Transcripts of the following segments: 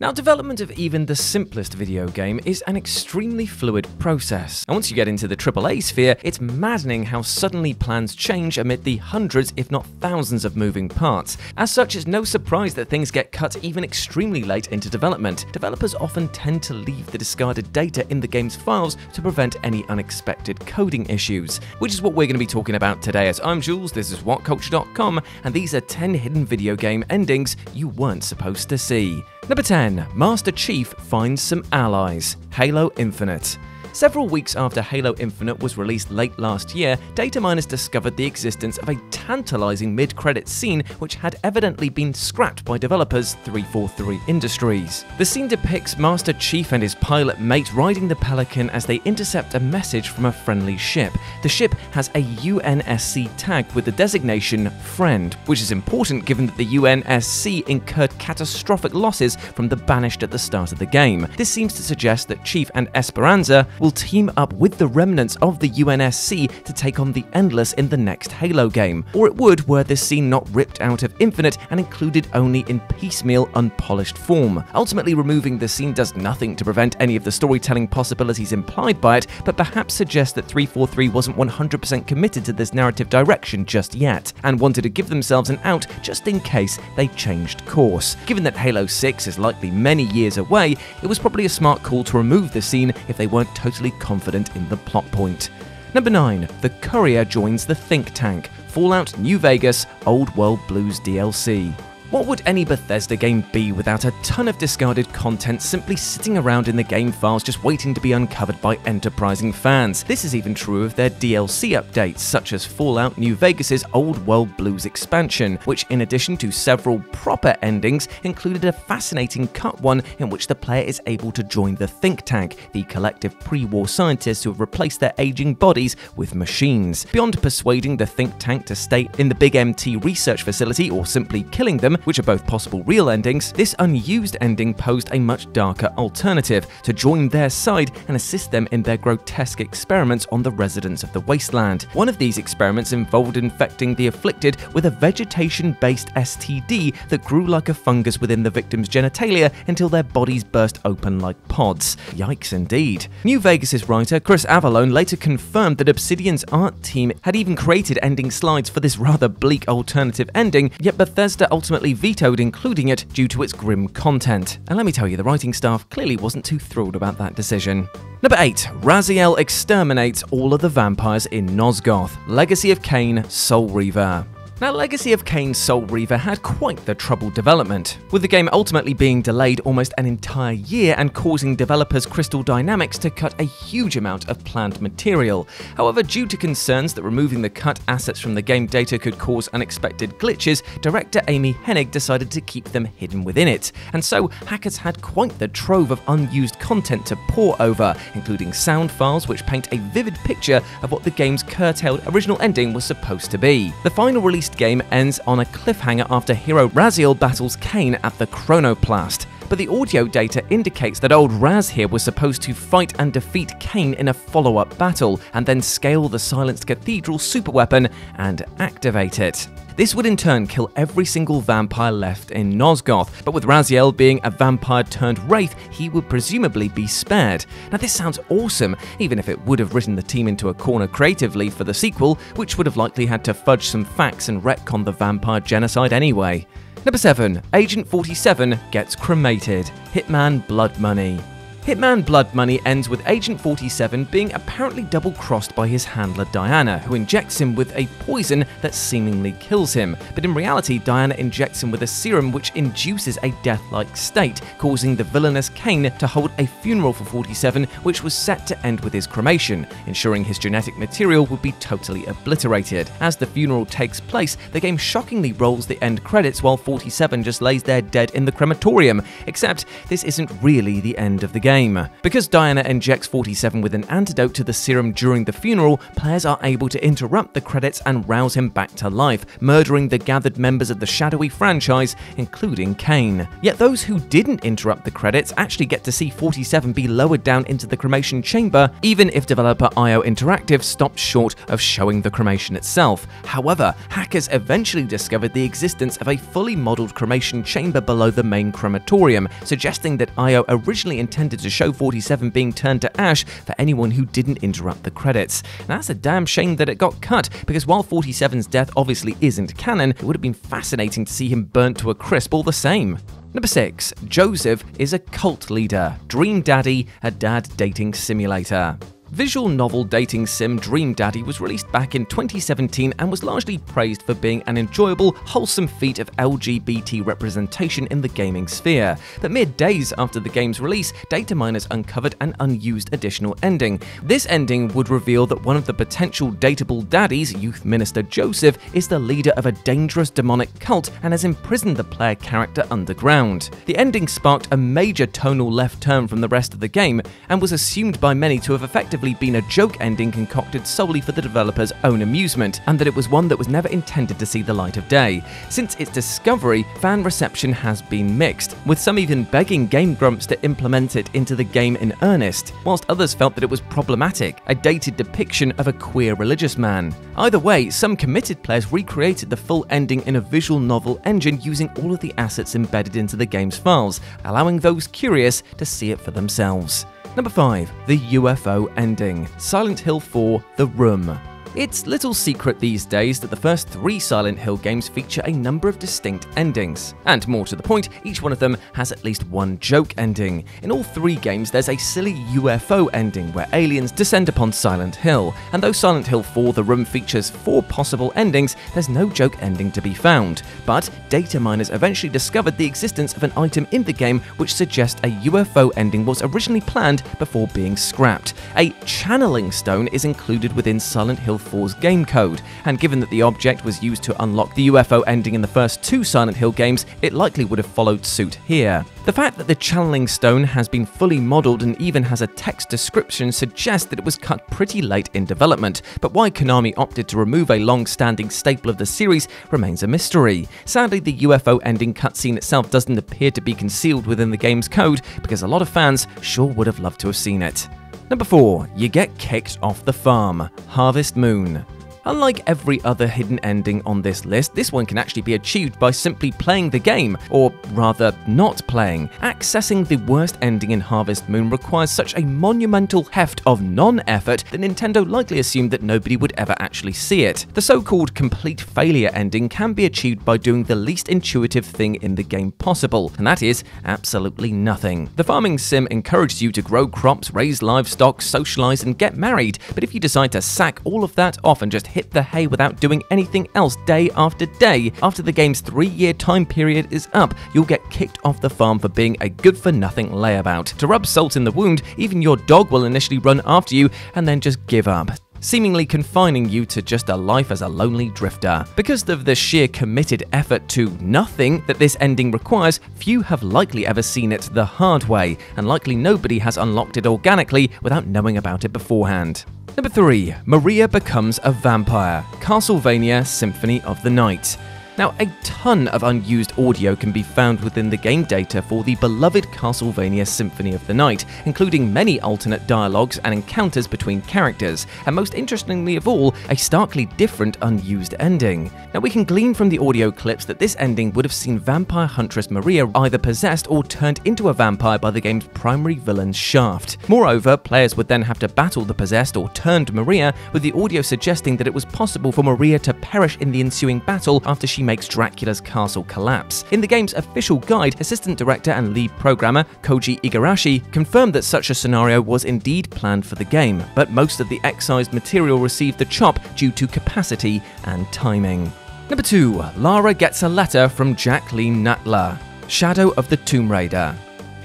Now, development of even the simplest video game is an extremely fluid process, and once you get into the AAA sphere, it's maddening how suddenly plans change amid the hundreds, if not thousands, of moving parts. As such, it's no surprise that things get cut even extremely late into development. Developers often tend to leave the discarded data in the game's files to prevent any unexpected coding issues, which is what we're going to be talking about today. As I'm Jules, this is WhatCulture.com, and these are 10 hidden video game endings you weren't supposed to see. Number 10. Master Chief finds some allies. Halo Infinite. Several weeks after Halo Infinite was released late last year, data miners discovered the existence of a tantalizing mid-credit scene which had evidently been scrapped by developers 343 Industries. The scene depicts Master Chief and his pilot mate riding the Pelican as they intercept a message from a friendly ship. The ship has a UNSC tag with the designation Friend, which is important given that the UNSC incurred catastrophic losses from the Banished at the start of the game. This seems to suggest that Chief and Esparza will team up with the remnants of the UNSC to take on the Endless in the next Halo game, or it would were this scene not ripped out of Infinite and included only in piecemeal, unpolished form. Ultimately, removing the scene does nothing to prevent any of the storytelling possibilities implied by it, but perhaps suggests that 343 wasn't 100% committed to this narrative direction just yet, and wanted to give themselves an out just in case they changed course. Given that Halo 6 is likely many years away, it was probably a smart call to remove the scene if they weren't totally totally confident in the plot point. Number 9. The Courier joins the think tank. Fallout New Vegas Old World Blues DLC. What would any Bethesda game be without a ton of discarded content simply sitting around in the game files just waiting to be uncovered by enterprising fans? This is even true of their DLC updates, such as Fallout New Vegas' Old World Blues expansion, which, in addition to several proper endings, included a fascinating cut one in which the player is able to join the think tank, the collective pre war scientists who have replaced their aging bodies with machines. Beyond persuading the think tank to stay in the Big MT research facility or simply killing them, which are both possible real endings, this unused ending posed a much darker alternative to join their side and assist them in their grotesque experiments on the residents of the wasteland. One of these experiments involved infecting the afflicted with a vegetation based STD that grew like a fungus within the victim's genitalia until their bodies burst open like pods. Yikes indeed. New Vegas' writer Chris Avellone later confirmed that Obsidian's art team had even created ending slides for this rather bleak alternative ending, yet Bethesda ultimately vetoed including it due to its grim content. And let me tell you, the writing staff clearly wasn't too thrilled about that decision. Number 8. Raziel exterminates all of the vampires in Nosgoth. Legacy of Kain Soul Reaver. Now, Legacy of Kain's Soul Reaver had quite the troubled development, with the game ultimately being delayed almost an entire year and causing developers Crystal Dynamics to cut a huge amount of planned material. However, due to concerns that removing the cut assets from the game data could cause unexpected glitches, director Amy Hennig decided to keep them hidden within it. And so, hackers had quite the trove of unused content to pore over, including sound files which paint a vivid picture of what the game's curtailed original ending was supposed to be. The final release released game ends on a cliffhanger after hero Raziel battles Kain at the Chronoplast. But the audio data indicates that old Raz here was supposed to fight and defeat Kain in a follow up battle, and then scale the Silenced Cathedral superweapon and activate it. This would in turn kill every single vampire left in Nosgoth, but with Raziel being a vampire turned wraith, he would presumably be spared. Now, this sounds awesome, even if it would have written the team into a corner creatively for the sequel, which would have likely had to fudge some facts and retcon the vampire genocide anyway. Number 7. Agent 47 gets cremated. Hitman Blood Money. Hitman Blood Money ends with Agent 47 being apparently double crossed by his handler Diana, who injects him with a poison that seemingly kills him. But in reality, Diana injects him with a serum which induces a death like state, causing the villainous Cayne to hold a funeral for 47, which was set to end with his cremation, ensuring his genetic material would be totally obliterated. As the funeral takes place, the game shockingly rolls the end credits while 47 just lays there dead in the crematorium, except this isn't really the end of the game game. Because Diana injects 47 with an antidote to the serum during the funeral, players are able to interrupt the credits and rouse him back to life, murdering the gathered members of the shadowy franchise, including Cayne. Yet those who didn't interrupt the credits actually get to see 47 be lowered down into the cremation chamber, even if developer IO Interactive stopped short of showing the cremation itself. However, hackers eventually discovered the existence of a fully modelled cremation chamber below the main crematorium, suggesting that IO originally intended to show 47 being turned to ash for anyone who didn't interrupt the credits. And that's a damn shame that it got cut, because while 47's death obviously isn't canon, it would have been fascinating to see him burnt to a crisp all the same. Number 6. Joseph is a cult leader. Dream Daddy, a dad dating simulator. Visual novel dating sim Dream Daddy was released back in 2017 and was largely praised for being an enjoyable, wholesome feat of LGBT representation in the gaming sphere. But mere days after the game's release, data miners uncovered an unused additional ending. This ending would reveal that one of the potential dateable daddies, youth minister Joseph, is the leader of a dangerous demonic cult and has imprisoned the player character underground. The ending sparked a major tonal left turn from the rest of the game and was assumed by many to have effectively been a joke ending concocted solely for the developer's own amusement, and that it was one that was never intended to see the light of day. Since its discovery, fan reception has been mixed, with some even begging Game Grumps to implement it into the game in earnest, whilst others felt that it was problematic, a dated depiction of a queer religious man. Either way, some committed players recreated the full ending in a visual novel engine using all of the assets embedded into the game's files, allowing those curious to see it for themselves. Number 5. The UFO Ending Silent Hill 4 The Room. It's little secret these days that the first three Silent Hill games feature a number of distinct endings. And more to the point, each one of them has at least one joke ending. In all three games, there's a silly UFO ending where aliens descend upon Silent Hill. And though Silent Hill 4 The Room features four possible endings, there's no joke ending to be found. But data miners eventually discovered the existence of an item in the game which suggests a UFO ending was originally planned before being scrapped. A channeling stone is included within Silent Hill 4's game code, and given that the object was used to unlock the UFO ending in the first two Silent Hill games, it likely would have followed suit here. The fact that the channeling stone has been fully modelled and even has a text description suggests that it was cut pretty late in development, but why Konami opted to remove a long standing staple of the series remains a mystery. Sadly, the UFO ending cutscene itself doesn't appear to be concealed within the game's code because a lot of fans sure would have loved to have seen it. Number 4. You get kicked off the farm. Harvest Moon. Unlike every other hidden ending on this list, this one can actually be achieved by simply playing the game, or rather, not playing. Accessing the worst ending in Harvest Moon requires such a monumental heft of non effort that Nintendo likely assumed that nobody would ever actually see it. The so called complete failure ending can be achieved by doing the least intuitive thing in the game possible, and that is absolutely nothing. The farming sim encourages you to grow crops, raise livestock, socialize, and get married, but if you decide to sack all of that off and just hit the hay without doing anything else day after day. After the game's three year time period is up, you'll get kicked off the farm for being a good for nothing layabout. To rub salt in the wound, even your dog will initially run after you and then just give up seemingly confining you to just a life as a lonely drifter. Because of the sheer committed effort to nothing that this ending requires, few have likely ever seen it the hard way, and likely nobody has unlocked it organically without knowing about it beforehand. Number 3. Maria becomes a vampire. Castlevania Symphony of the Night. Now, a ton of unused audio can be found within the game data for the beloved Castlevania Symphony of the Night, including many alternate dialogues and encounters between characters, and most interestingly of all, a starkly different unused ending. Now, we can glean from the audio clips that this ending would have seen vampire huntress Maria either possessed or turned into a vampire by the game's primary villain Shaft. Moreover, players would then have to battle the possessed or turned Maria, with the audio suggesting that it was possible for Maria to perish in the ensuing battle after she makes Dracula's castle collapse. In the game's official guide, assistant director and lead programmer Koji Igarashi confirmed that such a scenario was indeed planned for the game, but most of the excised material received the chop due to capacity and timing. Number 2. Lara gets a letter from Jacqueline Natla. Shadow of the Tomb Raider.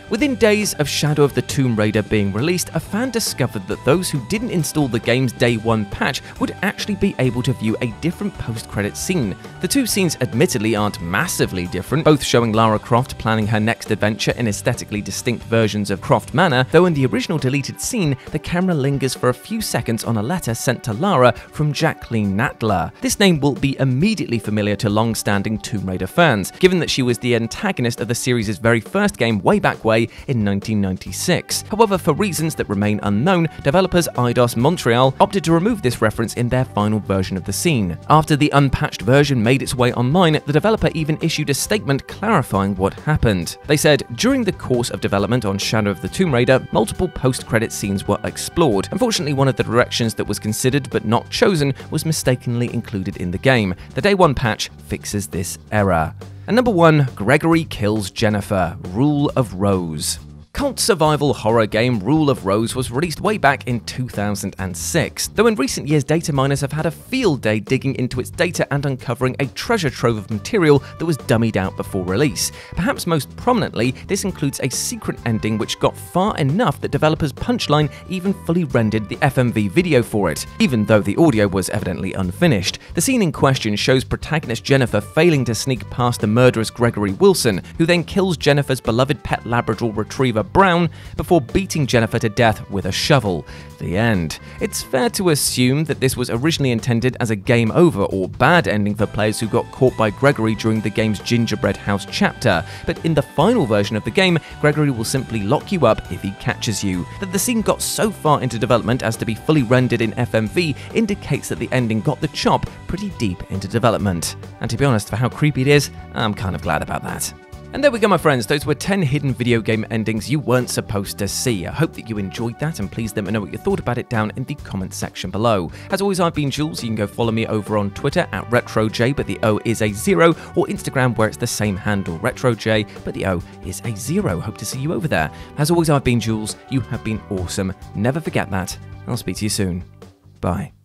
Within days of Shadow of the Tomb Raider being released, a fan discovered that those who didn't install the game's day one patch would actually be able to view a different post-credit scene. The two scenes admittedly aren't massively different, both showing Lara Croft planning her next adventure in aesthetically distinct versions of Croft Manor, though in the original deleted scene, the camera lingers for a few seconds on a letter sent to Lara from Jacqueline Natla. This name will be immediately familiar to long-standing Tomb Raider fans, given that she was the antagonist of the series' very first game way back way in 1996. However, for reasons that remain unknown, developers Eidos Montreal opted to remove this reference in their final version of the scene. After the unpatched version made its way online, the developer even issued a statement clarifying what happened. They said, during the course of development on Shadow of the Tomb Raider, multiple post-credit scenes were explored. Unfortunately, one of the directions that was considered but not chosen was mistakenly included in the game. The Day 1 patch fixes this error. And number one, Gregory kills Jennifer, Rule of Rose cult survival horror game Rule of Rose was released way back in 2006, though in recent years data miners have had a field day digging into its data and uncovering a treasure trove of material that was dummied out before release. Perhaps most prominently, this includes a secret ending which got far enough that developers Punchline even fully rendered the FMV video for it, even though the audio was evidently unfinished. The scene in question shows protagonist Jennifer failing to sneak past the murderous Gregory Wilson, who then kills Jennifer's beloved pet Labrador retriever Brown before beating Jennifer to death with a shovel. The end. It's fair to assume that this was originally intended as a game over or bad ending for players who got caught by Gregory during the game's Gingerbread House chapter, but in the final version of the game, Gregory will simply lock you up if he catches you. That the scene got so far into development as to be fully rendered in FMV indicates that the ending got the chop pretty deep into development. And to be honest, for how creepy it is, I'm kind of glad about that. And there we go, my friends. Those were 10 hidden video game endings you weren't supposed to see. I hope that you enjoyed that, and please let me know what you thought about it down in the comments section below. As always, I've been Jules. You can go follow me over on Twitter at RetroJ, but the O is a zero, or Instagram, where it's the same handle, RetroJ, but the O is a zero. Hope to see you over there. As always, I've been Jules. You have been awesome. Never forget that. I'll speak to you soon. Bye.